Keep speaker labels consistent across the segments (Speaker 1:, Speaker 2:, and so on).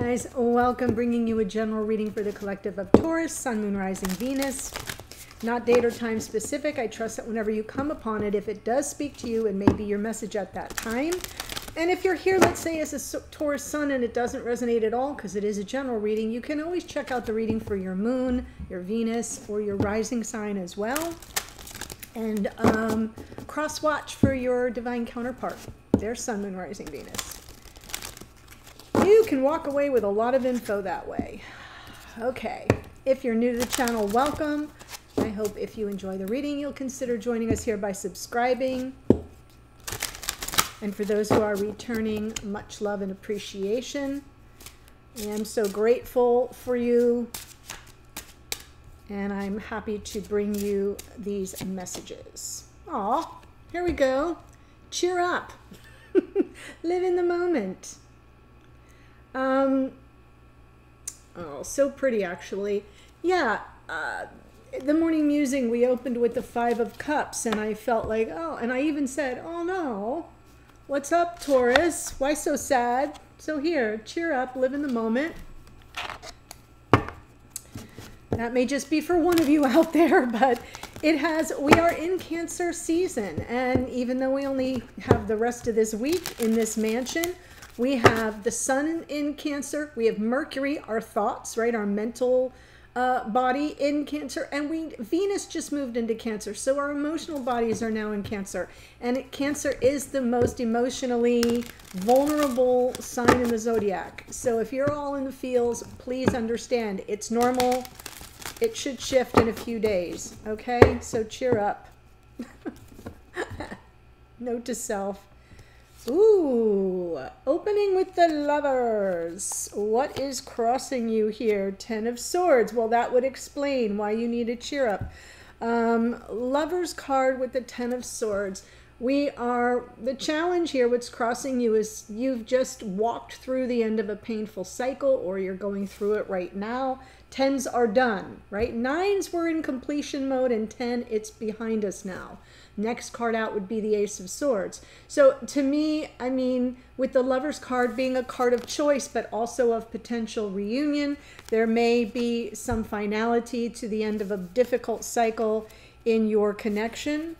Speaker 1: guys, welcome. Bringing you a general reading for the collective of Taurus, Sun, Moon, Rising, Venus. Not date or time specific. I trust that whenever you come upon it, if it does speak to you, it may be your message at that time. And if you're here, let's say as a Taurus Sun and it doesn't resonate at all because it is a general reading, you can always check out the reading for your Moon, your Venus, or your rising sign as well. And um, cross watch for your divine counterpart, their Sun, Moon, Rising, Venus. You can walk away with a lot of info that way. Okay, if you're new to the channel, welcome. I hope if you enjoy the reading, you'll consider joining us here by subscribing. And for those who are returning, much love and appreciation. I am so grateful for you. And I'm happy to bring you these messages. Aw, here we go. Cheer up. Live in the moment. Um, oh, so pretty, actually. Yeah, uh, the morning musing, we opened with the Five of Cups, and I felt like, oh, and I even said, oh no, what's up, Taurus? Why so sad? So here, cheer up, live in the moment. That may just be for one of you out there, but it has, we are in Cancer season. And even though we only have the rest of this week in this mansion, we have the sun in Cancer. We have Mercury, our thoughts, right? Our mental uh, body in Cancer. And we Venus just moved into Cancer. So our emotional bodies are now in Cancer. And it, Cancer is the most emotionally vulnerable sign in the zodiac. So if you're all in the feels, please understand it's normal. It should shift in a few days. Okay? So cheer up. Note to self. Ooh, opening with the lovers. What is crossing you here? Ten of Swords. Well, that would explain why you need a cheer up. Um, lovers card with the Ten of Swords. We are, the challenge here, what's crossing you is you've just walked through the end of a painful cycle or you're going through it right now. Tens are done, right? Nines were in completion mode and 10, it's behind us now. Next card out would be the Ace of Swords. So to me, I mean, with the Lover's card being a card of choice, but also of potential reunion, there may be some finality to the end of a difficult cycle in your connection.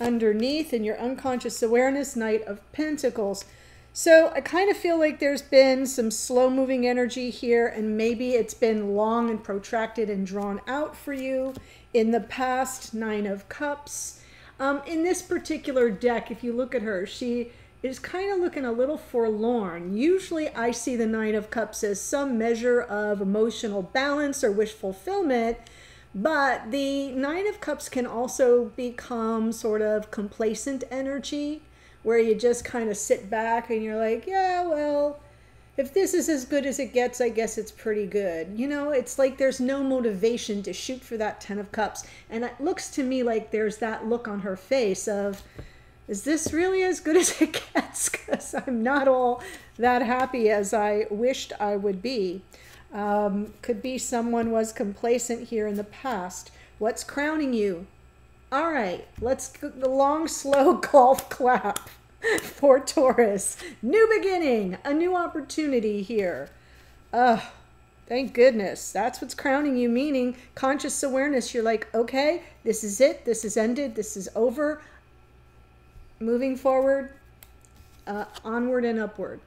Speaker 1: Underneath, in your unconscious awareness, Knight of Pentacles. So I kind of feel like there's been some slow moving energy here, and maybe it's been long and protracted and drawn out for you in the past. Nine of Cups. Um, in this particular deck, if you look at her, she is kind of looking a little forlorn. Usually I see the Nine of Cups as some measure of emotional balance or wish fulfillment, but the Nine of Cups can also become sort of complacent energy where you just kind of sit back and you're like, yeah, well, if this is as good as it gets, I guess it's pretty good. You know, it's like there's no motivation to shoot for that 10 of cups. And it looks to me like there's that look on her face of, is this really as good as it gets? Because I'm not all that happy as I wished I would be. Um, could be someone was complacent here in the past. What's crowning you? All right, let's go the long, slow golf clap. for Taurus. New beginning, a new opportunity here. Ugh, thank goodness. That's what's crowning you, meaning conscious awareness. You're like, okay, this is it. This is ended. This is over. Moving forward, uh, onward and upward.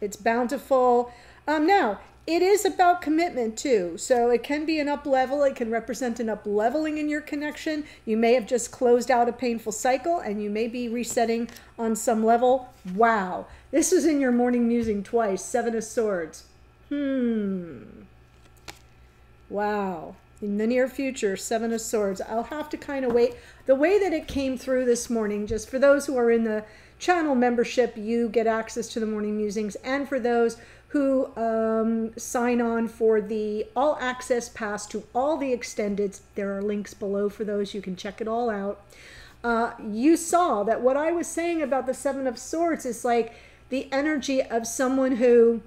Speaker 1: It's bountiful. Um, now, it is about commitment too. So it can be an up level. It can represent an up leveling in your connection. You may have just closed out a painful cycle and you may be resetting on some level. Wow. This is in your morning musing twice. Seven of Swords. Hmm. Wow. In the near future, Seven of Swords. I'll have to kind of wait. The way that it came through this morning, just for those who are in the channel membership, you get access to the morning musings. And for those who um, sign on for the all access pass to all the extendeds. There are links below for those. You can check it all out. Uh, you saw that what I was saying about the Seven of Swords is like the energy of someone who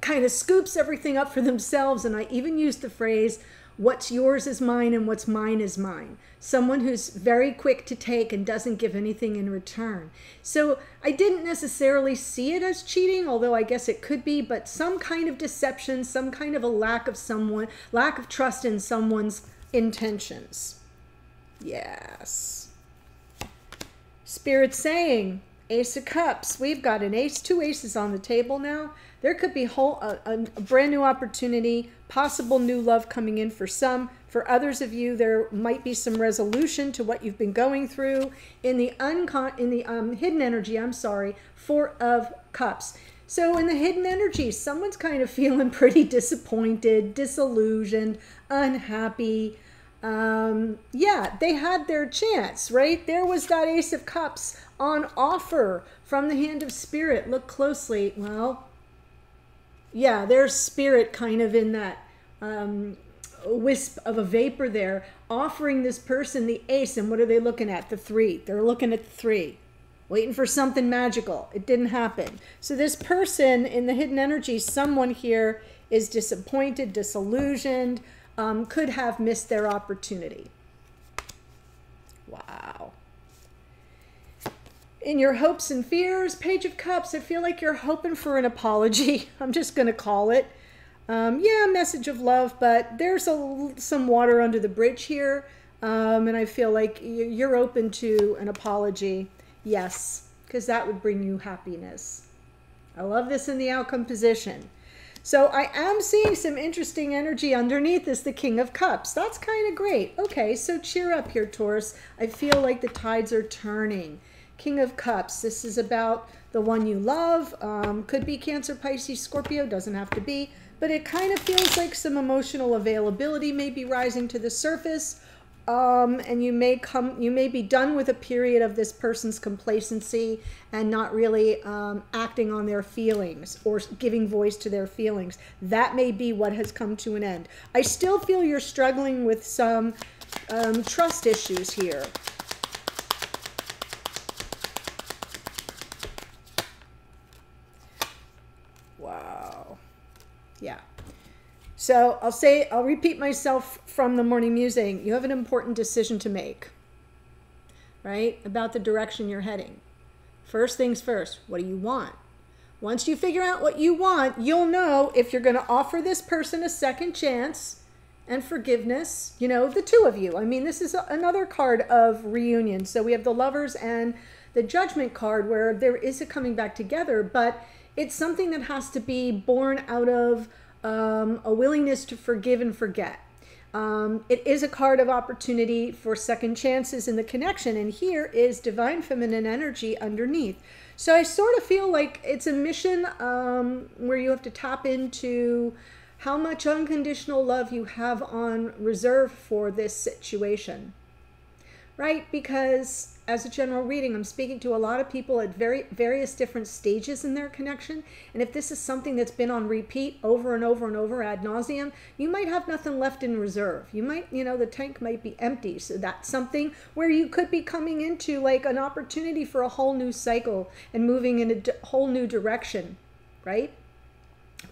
Speaker 1: kind of scoops everything up for themselves. And I even used the phrase, what's yours is mine and what's mine is mine. Someone who's very quick to take and doesn't give anything in return. So I didn't necessarily see it as cheating, although I guess it could be, but some kind of deception, some kind of a lack of someone, lack of trust in someone's intentions. Yes. Spirit saying, Ace of Cups. We've got an ace, two aces on the table now. There could be whole a, a, brand new opportunity, possible new love coming in for some. For others of you, there might be some resolution to what you've been going through. In the uncon in the um, hidden energy, I'm sorry, Four of Cups. So in the hidden energy, someone's kind of feeling pretty disappointed, disillusioned, unhappy. Um, yeah, they had their chance, right? There was that Ace of Cups on offer from the hand of Spirit. Look closely. Well, yeah, there's Spirit kind of in that um, wisp of a vapor there, offering this person the ace. And what are they looking at? The three. They're looking at the three, waiting for something magical. It didn't happen. So, this person in the hidden energy, someone here is disappointed, disillusioned, um, could have missed their opportunity. Wow. In your hopes and fears, Page of Cups, I feel like you're hoping for an apology. I'm just going to call it. Um, yeah, message of love, but there's a, some water under the bridge here. Um, and I feel like you're open to an apology. Yes, because that would bring you happiness. I love this in the outcome position. So I am seeing some interesting energy underneath this, the King of Cups. That's kind of great. Okay, so cheer up here, Taurus. I feel like the tides are turning. King of Cups, this is about the one you love. Um, could be Cancer, Pisces, Scorpio, doesn't have to be but it kind of feels like some emotional availability may be rising to the surface. Um, and you may come, you may be done with a period of this person's complacency and not really um, acting on their feelings or giving voice to their feelings. That may be what has come to an end. I still feel you're struggling with some um, trust issues here. Yeah. So I'll say, I'll repeat myself from the morning musing. You have an important decision to make, right? About the direction you're heading. First things first, what do you want? Once you figure out what you want, you'll know if you're going to offer this person a second chance and forgiveness. You know, the two of you. I mean, this is another card of reunion. So we have the lovers and the judgment card where there is a coming back together, but it's something that has to be born out of um, a willingness to forgive and forget. Um, it is a card of opportunity for second chances in the connection, and here is divine feminine energy underneath. So I sort of feel like it's a mission um, where you have to tap into how much unconditional love you have on reserve for this situation, right? Because as a general reading, I'm speaking to a lot of people at very various different stages in their connection. And if this is something that's been on repeat over and over and over ad nauseum, you might have nothing left in reserve. You might, you know, the tank might be empty. So that's something where you could be coming into like an opportunity for a whole new cycle and moving in a whole new direction, right?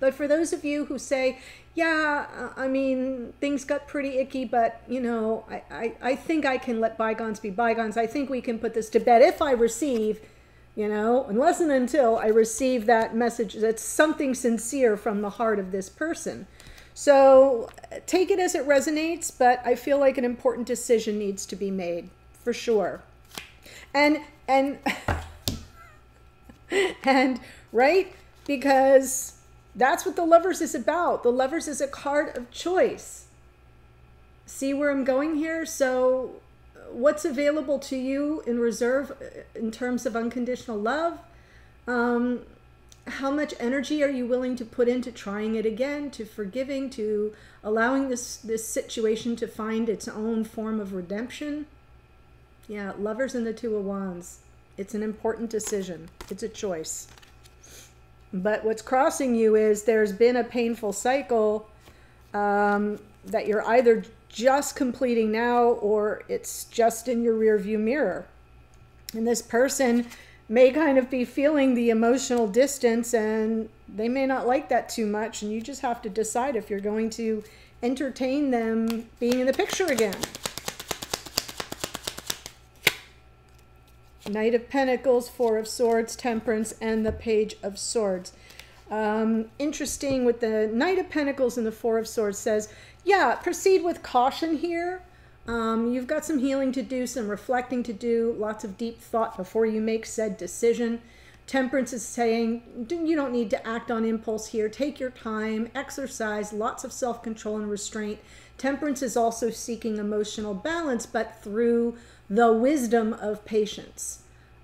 Speaker 1: But for those of you who say, yeah, I mean, things got pretty icky, but, you know, I, I, I think I can let bygones be bygones. I think we can put this to bed if I receive, you know, unless and until I receive that message that's something sincere from the heart of this person. So take it as it resonates, but I feel like an important decision needs to be made for sure. And, and, and, right? Because that's what the lovers is about. The lovers is a card of choice. See where I'm going here? So, what's available to you in reserve uh, in terms of unconditional love? Um, how much energy are you willing to put into trying it again, to forgiving, to allowing this this situation to find its own form of redemption? Yeah, lovers and the two of wands. It's an important decision. It's a choice. But what's crossing you is there's been a painful cycle um, that you're either just completing now or it's just in your rear view mirror. And this person may kind of be feeling the emotional distance and they may not like that too much. And you just have to decide if you're going to entertain them being in the picture again. Knight of Pentacles, Four of Swords, Temperance, and the Page of Swords. Um, interesting with the Knight of Pentacles and the Four of Swords says, yeah, proceed with caution here. Um, you've got some healing to do, some reflecting to do, lots of deep thought before you make said decision. Temperance is saying you don't need to act on impulse here. Take your time, exercise, lots of self control and restraint. Temperance is also seeking emotional balance, but through the wisdom of patience.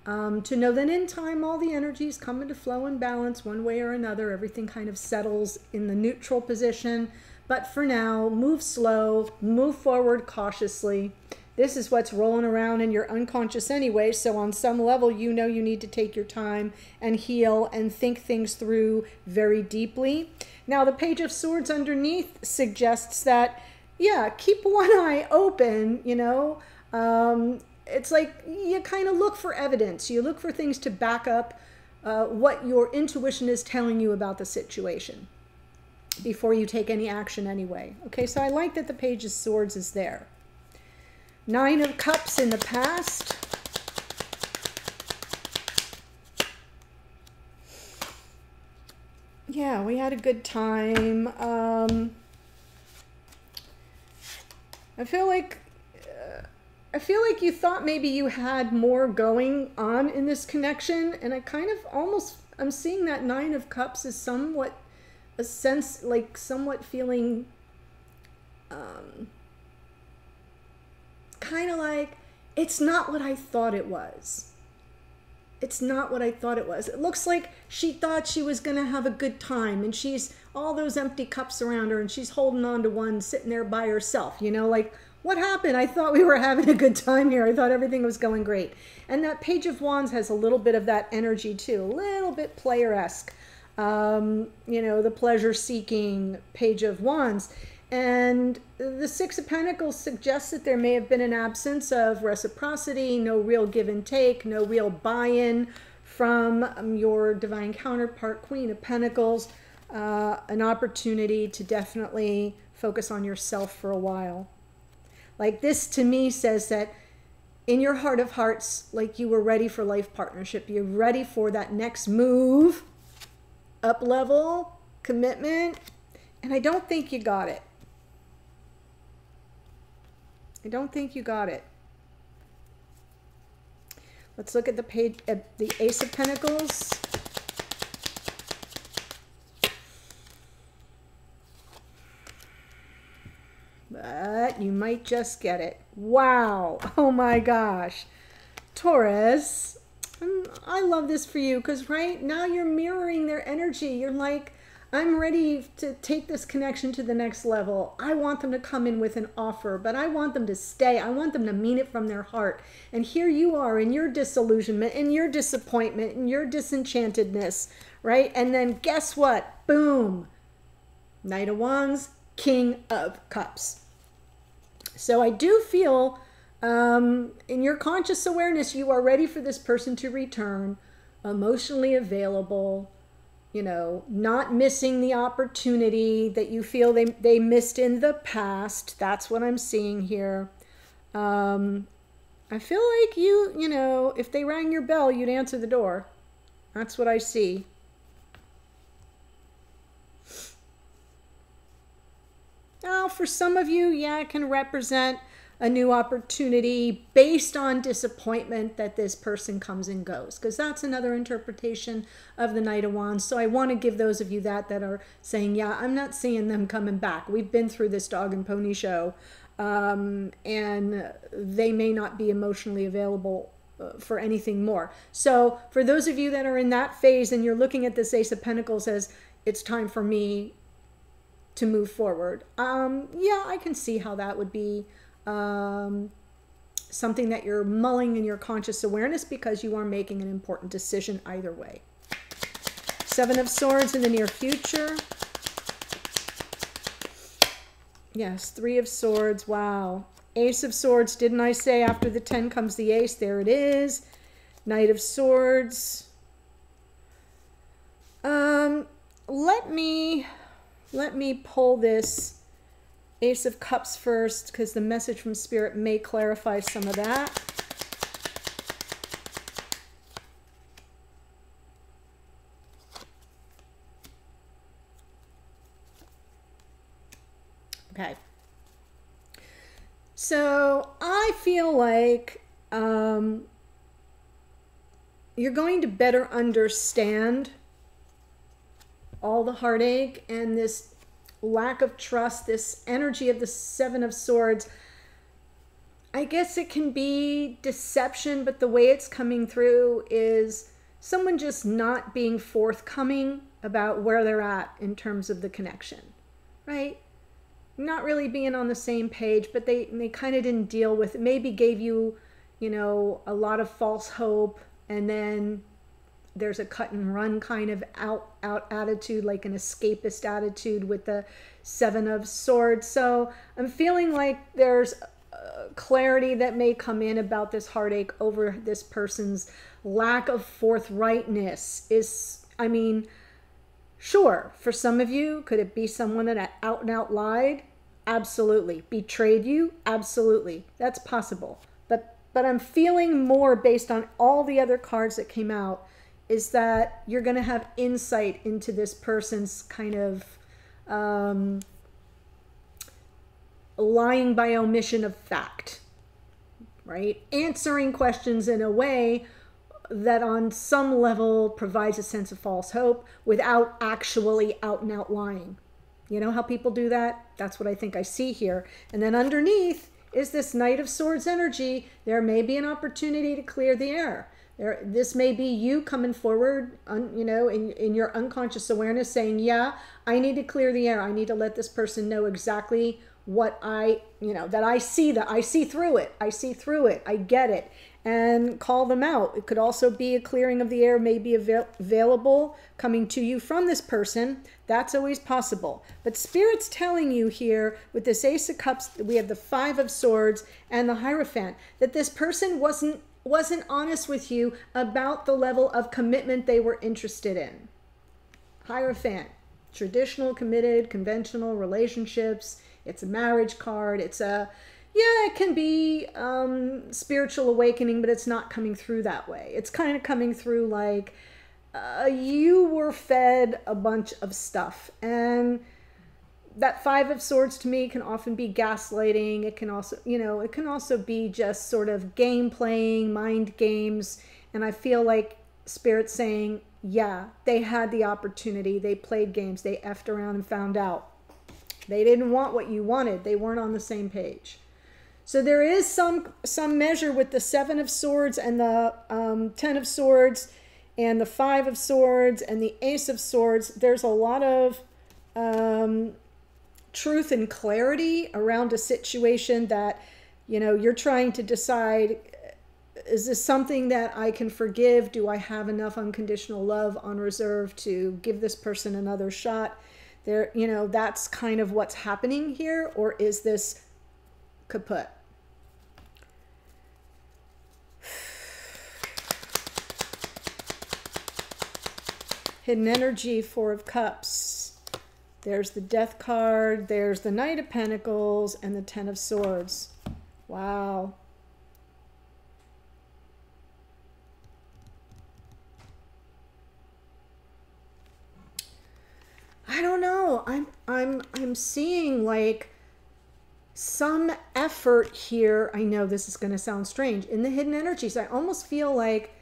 Speaker 1: Um, to know that in time all the energies come into flow and balance one way or another. Everything kind of settles in the neutral position. But for now, move slow, move forward cautiously. This is what's rolling around in your unconscious anyway. So, on some level, you know you need to take your time and heal and think things through very deeply. Now, the Page of Swords underneath suggests that, yeah, keep one eye open, you know. Um, it's like you kind of look for evidence, you look for things to back up uh, what your intuition is telling you about the situation before you take any action anyway. Okay, so I like that the Page of Swords is there. Nine of Cups in the past. Yeah, we had a good time. Um, I feel like I feel like you thought maybe you had more going on in this connection, and I kind of almost I'm seeing that nine of cups is somewhat a sense like somewhat feeling um kind of like it's not what I thought it was. It's not what I thought it was. It looks like she thought she was going to have a good time and she's all those empty cups around her and she's holding on to one sitting there by herself, you know, like what happened? I thought we were having a good time here. I thought everything was going great. And that Page of Wands has a little bit of that energy too, a little bit player esque. Um, you know, the pleasure seeking Page of Wands. And the Six of Pentacles suggests that there may have been an absence of reciprocity, no real give and take, no real buy in from um, your divine counterpart, Queen of Pentacles. Uh, an opportunity to definitely focus on yourself for a while. Like this to me says that in your heart of hearts, like you were ready for life partnership. You're ready for that next move, up level, commitment. And I don't think you got it. I don't think you got it. Let's look at the page at the Ace of Pentacles. But you might just get it. Wow. Oh my gosh. Taurus, I love this for you because right now you're mirroring their energy. You're like, I'm ready to take this connection to the next level. I want them to come in with an offer, but I want them to stay. I want them to mean it from their heart. And here you are in your disillusionment, in your disappointment, in your disenchantedness, right? And then guess what? Boom. Knight of Wands, King of Cups. So I do feel um, in your conscious awareness, you are ready for this person to return, emotionally available, you know, not missing the opportunity that you feel they, they missed in the past. That's what I'm seeing here. Um, I feel like you, you know, if they rang your bell, you'd answer the door. That's what I see. Now, for some of you, yeah, it can represent a new opportunity based on disappointment that this person comes and goes because that's another interpretation of the knight of wands. So i want to give those of you that that are saying yeah i'm not seeing them coming back. We've been through this dog and pony show um, and they may not be emotionally available uh, for anything more. So for those of you that are in that phase and you're looking at this ace of pentacles as it's time for me to move forward. Um, yeah, I can see how that would be um, something that you're mulling in your conscious awareness because you are making an important decision either way. Seven of Swords in the near future. Yes, Three of Swords. Wow. Ace of Swords. Didn't I say after the 10 comes the Ace? There it is. Knight of Swords. Um, let me let me pull this Ace of Cups first because the message from Spirit may clarify some of that. Okay. So I feel like um, you're going to better understand all the heartache and this lack of trust, this energy of the Seven of Swords. I guess it can be deception, but the way it's coming through is someone just not being forthcoming about where they're at in terms of the connection, right? not really being on the same page, but they, they kind of didn't deal with it. Maybe gave you, you know, a lot of false hope, and then there's a cut and run kind of out out attitude, like an escapist attitude with the seven of swords. So I'm feeling like there's uh, clarity that may come in about this heartache over this person's lack of forthrightness. Is I mean Sure, for some of you, could it be someone that out and out lied? Absolutely. Betrayed you? Absolutely. That's possible. But but I'm feeling more based on all the other cards that came out is that you're going to have insight into this person's kind of um, lying by omission of fact, right? Answering questions in a way that on some level provides a sense of false hope without actually out and out lying. You know how people do that? That's what I think I see here. And then underneath is this Knight of Swords energy. There may be an opportunity to clear the air. There, this may be you coming forward, un, you know, in, in your unconscious awareness saying, yeah, I need to clear the air. I need to let this person know exactly what I, you know, that I see that I see through it. I see through it. I get it and call them out. It could also be a clearing of the air may be avail available coming to you from this person. That's always possible. But Spirit's telling you here with this Ace of Cups, we have the Five of Swords and the Hierophant, that this person wasn't wasn't honest with you about the level of commitment they were interested in. Hierophant, traditional, committed, conventional relationships. It's a marriage card. It's a yeah, it can be um, spiritual awakening, but it's not coming through that way. It's kind of coming through like uh, you were fed a bunch of stuff. And that Five of Swords to me can often be gaslighting. It can also, you know, it can also be just sort of game playing, mind games. And I feel like Spirit's saying, yeah, they had the opportunity. They played games. They effed around and found out. They didn't want what you wanted. They weren't on the same page. So there is some some measure with the seven of swords and the um, ten of swords and the five of swords and the ace of swords. There's a lot of um, truth and clarity around a situation that you know you're trying to decide is this something that I can forgive? Do I have enough unconditional love on reserve to give this person another shot? There, you know, that's kind of what's happening here, or is this kaput. Hidden Energy, Four of Cups. There's the Death card. There's the Knight of Pentacles and the Ten of Swords. Wow. I don't know. I'm I'm I'm seeing like some effort here. I know this is going to sound strange in the hidden energies. I almost feel like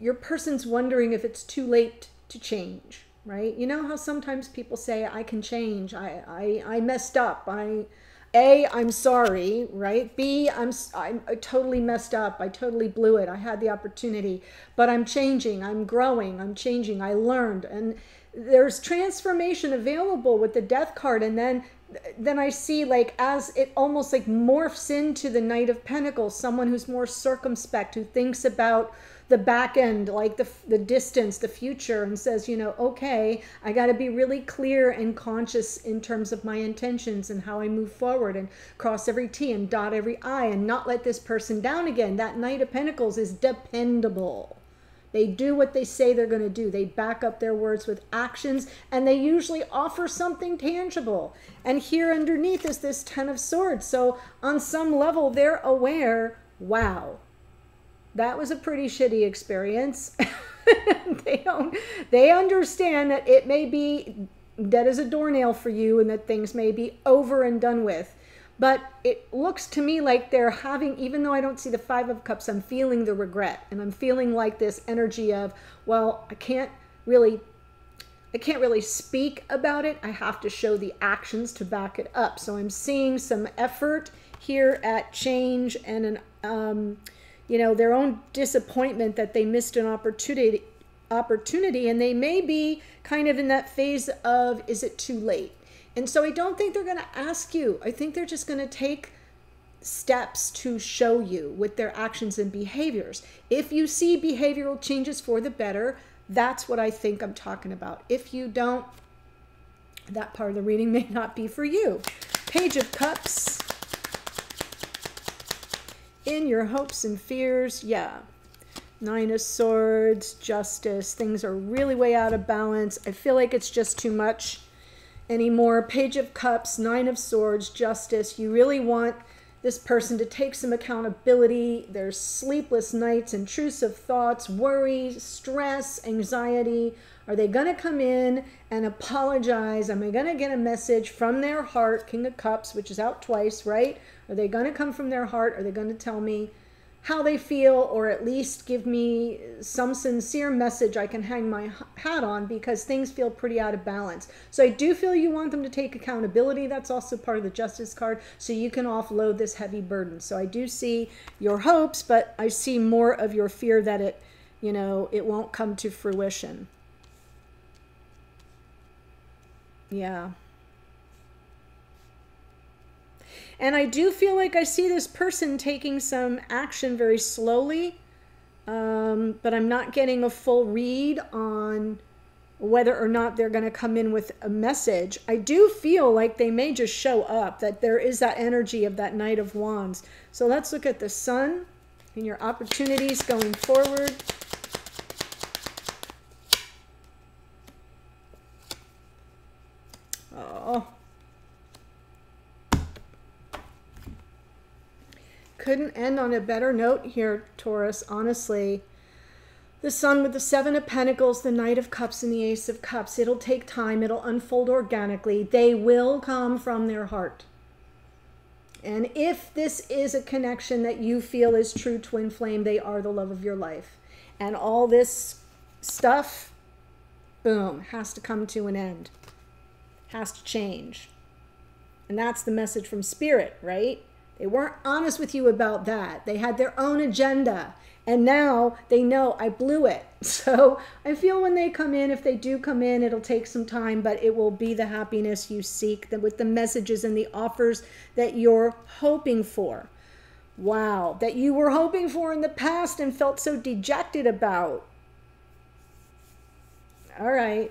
Speaker 1: your person's wondering if it's too late to change, right? You know how sometimes people say, I can change. I, I, I messed up. I, a, I'm sorry, right? B, I'm, I'm totally messed up. I totally blew it. I had the opportunity, but I'm changing. I'm growing. I'm changing. I learned. And there's transformation available with the death card. And then then I see like as it almost like morphs into the Knight of Pentacles, someone who's more circumspect, who thinks about the back end, like the, the distance, the future, and says, you know, okay, I got to be really clear and conscious in terms of my intentions and how I move forward and cross every T and dot every I and not let this person down again. That Knight of Pentacles is dependable. They do what they say they're going to do. They back up their words with actions and they usually offer something tangible. And here underneath is this 10 of swords. So on some level, they're aware, wow, that was a pretty shitty experience. they don't they understand that it may be dead as a doornail for you and that things may be over and done with. But it looks to me like they're having, even though I don't see the Five of Cups, I'm feeling the regret. And I'm feeling like this energy of, well, I can't really I can't really speak about it. I have to show the actions to back it up. So I'm seeing some effort here at change and an um, you know, their own disappointment that they missed an opportunity opportunity and they may be kind of in that phase of is it too late? And so I don't think they're going to ask you. I think they're just going to take steps to show you with their actions and behaviors. If you see behavioral changes for the better, that's what I think I'm talking about. If you don't, that part of the reading may not be for you. Page of Cups in your hopes and fears, yeah. Nine of Swords, Justice, things are really way out of balance. I feel like it's just too much anymore. Page of Cups, Nine of Swords, Justice. You really want this person to take some accountability. There's sleepless nights, intrusive thoughts, worry, stress, anxiety. Are they going to come in and apologize? Am I going to get a message from their heart, King of Cups, which is out twice, right? Are they going to come from their heart? Are they going to tell me how they feel or at least give me some sincere message I can hang my hat on because things feel pretty out of balance. So I do feel you want them to take accountability. That's also part of the justice card so you can offload this heavy burden. So I do see your hopes, but I see more of your fear that it, you know, it won't come to fruition. Yeah. And I do feel like I see this person taking some action very slowly, um, but I'm not getting a full read on whether or not they're going to come in with a message. I do feel like they may just show up, that there is that energy of that Knight of Wands. So let's look at the Sun and your opportunities going forward. Oh, couldn't end on a better note here, Taurus, honestly. The Sun with the Seven of Pentacles, the Knight of Cups, and the Ace of Cups. It'll take time. It'll unfold organically. They will come from their heart. And if this is a connection that you feel is true twin flame, they are the love of your life. And all this stuff, boom, has to come to an end, has to change. And that's the message from Spirit, right? They weren't honest with you about that. They had their own agenda. And now they know I blew it. So I feel when they come in, if they do come in, it'll take some time, but it will be the happiness you seek with the messages and the offers that you're hoping for. Wow, that you were hoping for in the past and felt so dejected about. All right.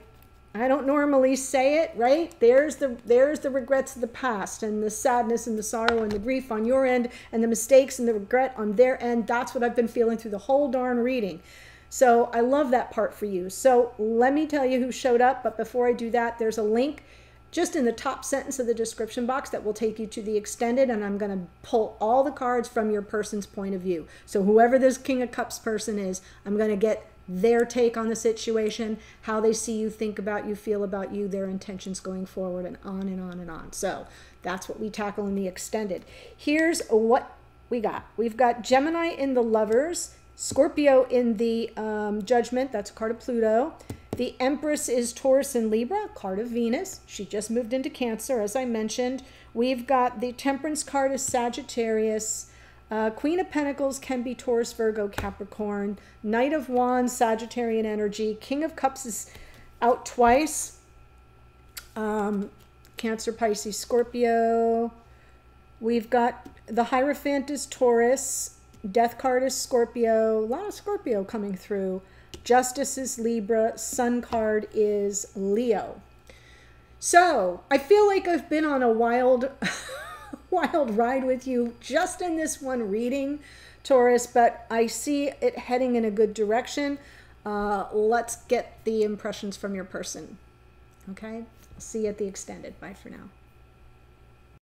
Speaker 1: I don't normally say it, right? There's the there's the regrets of the past and the sadness and the sorrow and the grief on your end and the mistakes and the regret on their end. That's what I've been feeling through the whole darn reading. So I love that part for you. So let me tell you who showed up, but before I do that, there's a link just in the top sentence of the description box that will take you to the extended and I'm going to pull all the cards from your person's point of view. So whoever this King of Cups person is, I'm going to get their take on the situation, how they see you, think about you, feel about you, their intentions going forward, and on and on and on. So that's what we tackle in the extended. Here's what we got we've got Gemini in the lovers, Scorpio in the um, judgment, that's a card of Pluto. The Empress is Taurus and Libra, card of Venus. She just moved into Cancer, as I mentioned. We've got the Temperance card is Sagittarius. Uh, Queen of Pentacles can be Taurus, Virgo, Capricorn. Knight of Wands, Sagittarian energy. King of Cups is out twice. Um, Cancer, Pisces, Scorpio. We've got the Hierophant is Taurus, Death card is Scorpio, a lot of Scorpio coming through. Justice is Libra, Sun card is Leo. So I feel like I've been on a wild, wild ride with you just in this one reading, Taurus, but I see it heading in a good direction. Uh, let's get the impressions from your person. Okay, see you at the extended. Bye for now.